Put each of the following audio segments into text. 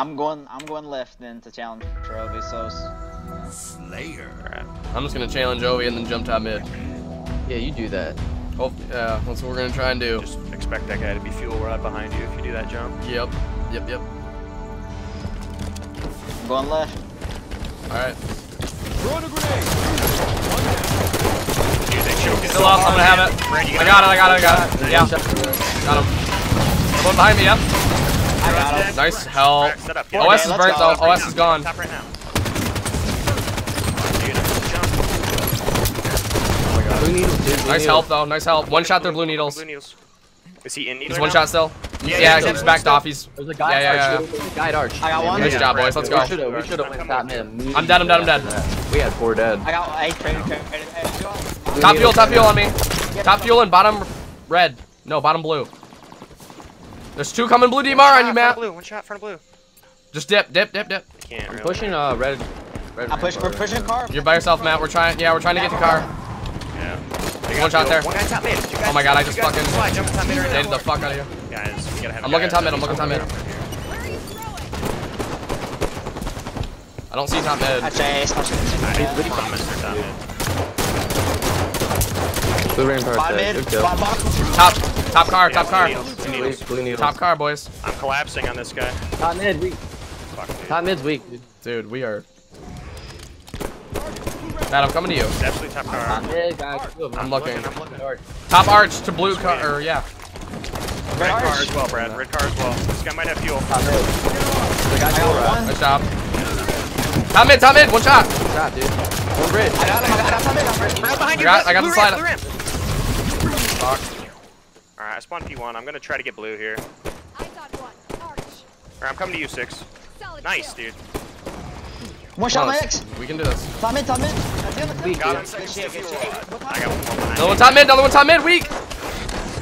I'm going. I'm going left then to challenge for Ovisos. Slayer. Alright. I'm just gonna challenge Ovi and then jump top mid. Yeah, you do that. Oh, yeah, that's what we're gonna try and do. Just expect that guy to be fuel right behind you if you do that jump. Yep. Yep, yep. I'm going left. Alright. Dude, they choked it. Still up, I'm gonna have it. I got it, I got it, I got it. Yeah. Got him. One behind me, yep. I got him. Nice help. Brad, set OS is burnt go. though. OS is gone. Right now. Blue needles, dude. Blue Nice help though. Nice help. One shot their blue needles. Blue needles. Is he in needle He's one now? shot still. Yeah, Yeah, he's he's backed off. He's. There's a guy Yeah, yeah, arch. yeah. dude. There's arch. I got one. Nice job, boys. Let's go. We should have. We should have went coming top with mid. you. immediately I'm dead, I'm dead, I'm dead. We had four dead. I got eight trade. trade- trade- Top fuel, top fuel on me. Top fuel and bottom red. No, bottom blue. There's two coming blue DMR One on you, Matt. Blue. One shot, front of blue. Just dip, dip, dip, dip. Can't really. Pushing uh red. red I push. We're pushing right car. You're by yourself, Matt. We're trying. Yeah, we're trying to get the car. Yeah. One shot there. One guy top mid. Guys- Oh my God, I just fucking slide, jump top mid right Dated now. the fuck out of you. Guys, we gotta have I'm looking guy top mid, I'm looking top mid. over here. I don't see top mid. I chase. I chase. I promise they're top mid. there. Blue rampart. Bottom dead. mid. Good kill. Bottom. bottom. Top, top car, Yeah, top car. needles, blue Blue, needles. blue needles. Top car, boys. I'm collapsing on this guy. Top mid weak. Fuck, dude. Top mid's weak. Dude. Dude, we are. Matt, I'm coming to you. It's absolutely top car. Top mid, guys. Two of. I'm looking. I'm looking. Arch. Top arch to blue car, or yeah. Red car as well, Brad. Red car as well. This guy might have fuel. Top mid. The guy I got one. Nice job. Top mid, top mid, one shot. Shot, dude. One bridge. I got him. I got him. I got him. Brad behind I got- I got the slide. ramp, blue ramp. Alright, I spawned P1. I'm gonna try to get blue here. I got one. Arch. Alright, I'm coming to you, Six. Solid Nice, kill. dude. One shot. Come My X. We can do this. Top mid. Top mid. That's Weak, Got him. Good shit. Good shit. I got one more Another one top mid, another one top mid, weak.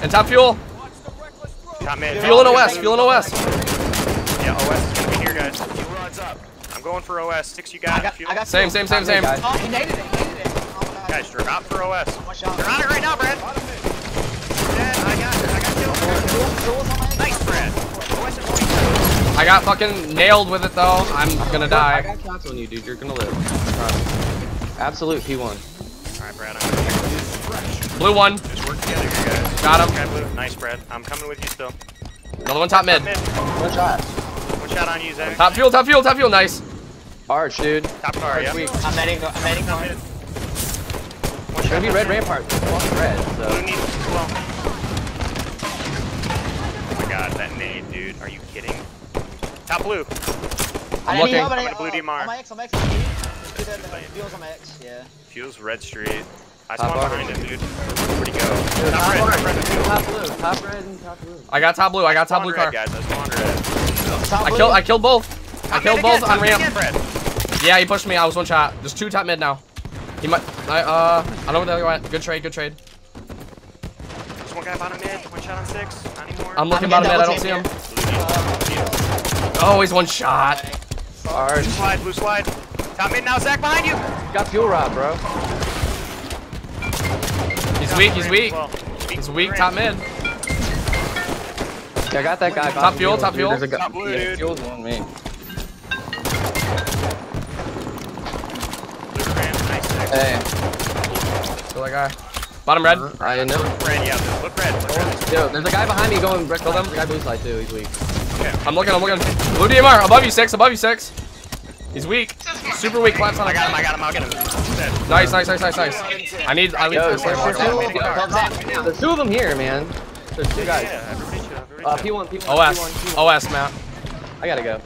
And top fuel. Top mid. Fuel in OS, fuel in OS. Yeah, OS is gonna be here, guys. I'm going for OS. Six, you got, I got. fuel. I got. Same, same, same, same. Guys. Oh, he naded it. He naded it. Oh. Guys, drop for OS. One shot. They're I got fucking nailed with it though. I'm gonna I die. got shots on you, dude. You're gonna live. Absolute P1. Alright, Brad. I'm gonna Blue one. just work together here, guys. Got him. Guy blue. Nice, Brad. I'm coming with you still. Another one top mid. Mid. One shot. One shot on you, Zac. Top fuel, top fuel, top fuel. Nice. Arch, dude. Top car, yeah. weak. I'm netting. I'm netting. Top mid. One It's shot. gonna be red rampart. It's fucking red. Blue needs as well. Oh my god, that nade, dude. Are you kidding? Top blue. I looking. didn't know, but I'm I- gonna blue DMR. On my X. On my X. Do the- the Fuels on my X. Yeah. Fuels red street. I Top spawned behind him, dude. Where'd he go? Dude, Top red, top red, top blue. Top blue. Top red and top blue. I got top blue. I got top blue car. guys. I spawned red. Top I killed. I killed both. I killed both again, on ramp. Yeah, he pushed me. I was one shot. There's two top mid now. He might. I uh. I don't know where the other went. Good trade. Good trade. There's one guy bottom mid. One shot on six. Not anymore. I'm looking I'm bottom mid. I don't see him. double Oh, he's one shot. Arch. Blue slide, blue slide. Top mid now, Zac behind you. Got fuel rod, bro. He's weak. He's weak. He's weak. Top mid. I got that guy. Top fuel, top fuel. There's a guy. Top blue, yeah, fuel's on me. Blue ran. Nice, Zac. Hey, Kill that guy. Bottom red. I know. Red, yeah. Look red. Look red. Yo, there's a guy behind me going red. Kill them. The guy blue side too. He's weak. Okay. I'm looking. I'm looking. Blue DMR. Above you six. Above you six. He's weak. Super weak. Collapse on I got him. I got him. I'll get him. Nice, nice, nice, nice, nice. I need. I need Yo, to play there's more. two- Killed There's two of them here, man. There's two guys. Yeah, everybody chill. Everybody Uh. P1, P1, OS. P1, P1. OS, Matt. I gotta go.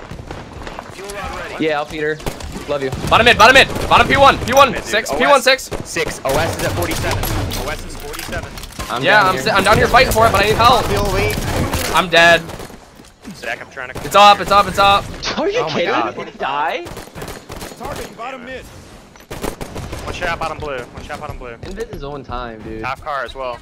Yeah, I'll feed her. Love you. Bottom mid. Bottom mid. Bottom P1. P1 Dude, six. OS. P1 six. Six. OS is at 47. OS is 47. I'm Yeah, down I'm. here. si- I'm down here fighting for it, but I need help. I'm dead. Zac, I'm trying to. It's up. It's up. It's up. Are you Oh my kidding? God. Did he die? One shot bottom blue. One shot bottom blue. Invis is on time, dude. Top car as well.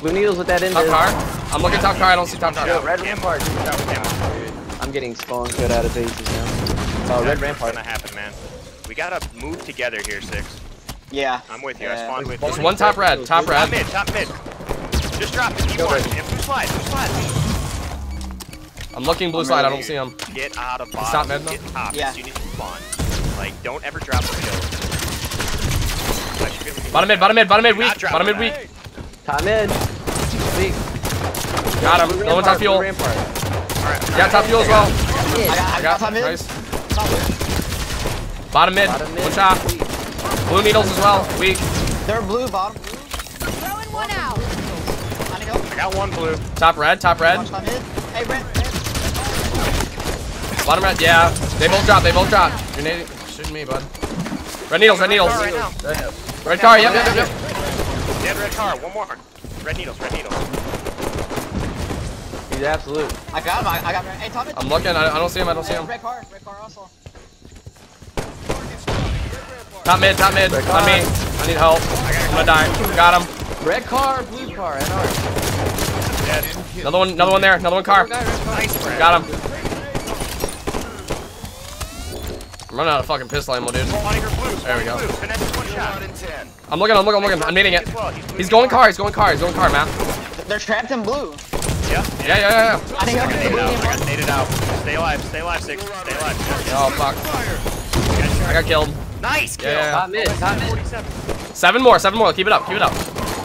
Blue needles with that in. Top car. I'm looking top car. I don't see top car. Yo, red Damn. rampart. Dude, I'm getting spawn good out of bases now. Oh, red What's rampart. gonna happen, man? We gotta move together here, Six. Yeah. I'm with you. I Yeah. spawned with There's you. one top red. Top Top red. mid, top mid. Just drop it. You Go want red. Blue slide, blue slide. I'm looking blue I'm side. I don't see him. Get out of Stop mid, though? Get top Yeah. as soon as you spawn. Like, don't ever drop the kill. Like, you're gonna be- Bottom mid, bottom mid, bottom mid, weak. Bottom mid, weak. Top mid. Weak. Got him. Blue No one top fuel. rampart. Yeah, top fuel as well. I got, I I got got top mid. nice. Top mid. Bottom mid. Bottom mid. One shot. Weak. Blue needles as well. Weak. They're blue, bottom blue. Throwing one out. I need help. I got one blue. Top red. Top red. Top. Hey, Brent. Brent. Bottom red. Yeah. They both drop. They both drop. You're nading. Shooting me, bud. Red needles. Red needles. Right now. Red car. Yep. Yep. Yep. yep. Dead red car. One more. Red needles. Red needles. He's absolute. I got him. I, I got Brent. Hey, top mid. I'm looking. I, I don't see him. I don't see him. Red car. Red car also. Top mid. Top mid. Red On car. me. I need help. I'm gonna die. Got him. Red car, blue car, NR. Dead. Another one. Another one there. Another one car. Guy, red car. Nice, Got him. I'm running out of fucking pistol ammo, dude. Spawning her blue. There we go. Blue. Finish this one shot. I'm looking. I'm looking. I'm looking. I'm nading it. As well. blue He's going car. He's going car. He's going car, man. They're trapped in blue. Yeah. Yeah. Yeah. Yeah. yeah. I need help. Nade it out. I got naded out. Stay alive. Stay alive, Six. Stay alive. Oh fuck. I got killed. Nice kill. Yeah, yeah, Top mid, top mid. Seven more. Seven more. Keep it up. Keep it up.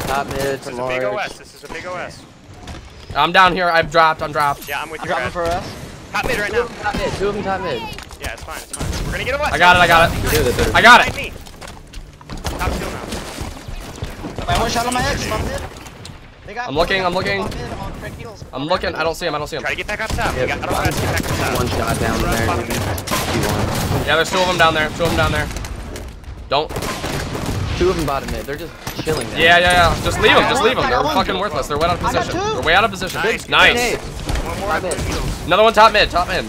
Top mid, This some is a big. OS. This is a big OS. I'm down here. I've dropped. I'm dropped. Yeah, I'm with I'm you, dropping Brad. for us. Top mid right now. top mid, two of them top mid. Yeah, it's fine. It's fine. We're gonna get a OS. I got it. I got it. Two of the I got it. Top kill now. Wait, one shot on my head. Top mid. I'm looking, I'm looking. Top mid on Red needles. I'm looking. I don't see him. I don't see him. Try to get back up top. Yeah, we got auto OS. Get back up top. One shot down there. Bottom mid. Two Yeah, there's two of them down there. Two of them down there. Don't. Two of them bottom mid. They're just chilling there. Yeah, yeah, yeah. Just leave them. Just leave them. They're fucking worthless. They're way out of position. They're way out of position. Nice. Nice. Grenade. One more. Another one top mid. Top mid.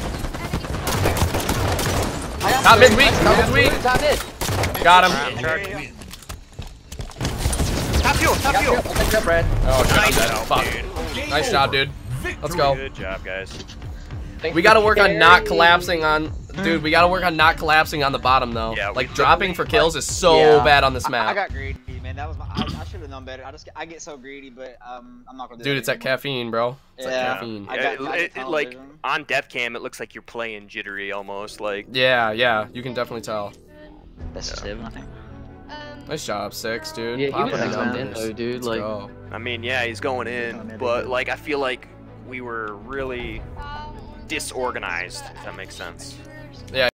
Top mid weak. Top mid weak. Top mid. Got him. Top fuel. Top fuel. I'll take up red. Oh, shit, I'm Nice dead. job, Fuck. dude. Nice job, dude. Let's go. Good job, guys. We gotta work on not collapsing on. Dude, we gotta work on not collapsing on the bottom though. Yeah, like dropping for kills is so Yeah. bad on this map. I, I got greedy, man. That was my. I, I should have known better. I just I get so greedy, but um, I'm not gonna do Dude, it's that caffeine, bro. It's that Yeah. caffeine. I Yeah, got- it- I it- it, like on death cam, it looks like you're playing jittery almost. Like Yeah, yeah. You can definitely tell. That's just it. I think. Um, Nice job, six, dude. Yeah, he was the going in though, dude. Let's Like, go. I mean, yeah, he's going in, but like I feel like we were really disorganized. If that makes sense. Yeah.